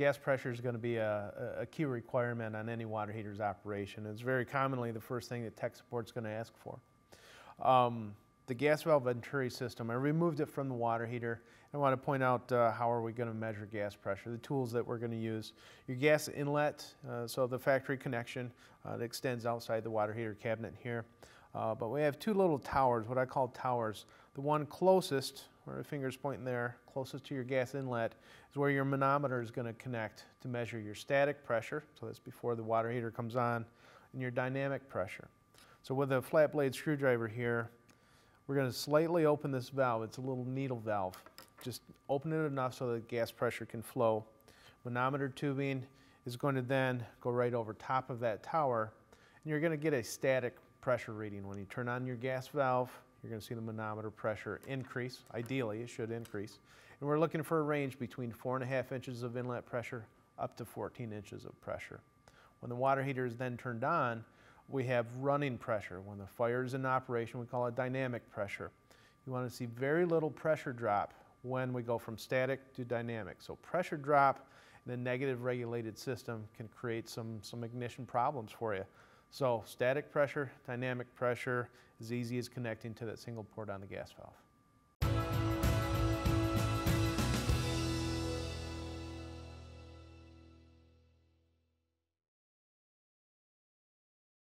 gas pressure is going to be a, a key requirement on any water heater's operation. It's very commonly the first thing that tech support is going to ask for. Um, the gas valve venturi system, I removed it from the water heater. I want to point out uh, how are we going to measure gas pressure, the tools that we're going to use. Your gas inlet, uh, so the factory connection uh, that extends outside the water heater cabinet here. Uh, but we have two little towers, what I call towers. The one closest, where the finger's pointing there, closest to your gas inlet, is where your manometer is going to connect to measure your static pressure, so that's before the water heater comes on, and your dynamic pressure. So with a flat blade screwdriver here, we're going to slightly open this valve. It's a little needle valve. Just open it enough so that gas pressure can flow. Manometer tubing is going to then go right over top of that tower, and you're going to get a static pressure reading. When you turn on your gas valve, you're going to see the manometer pressure increase. Ideally, it should increase. And we're looking for a range between four and a half inches of inlet pressure up to 14 inches of pressure. When the water heater is then turned on, we have running pressure. When the fire is in operation, we call it dynamic pressure. You want to see very little pressure drop when we go from static to dynamic. So pressure drop in a negative regulated system can create some, some ignition problems for you. So static pressure, dynamic pressure, as easy as connecting to that single port on the gas valve.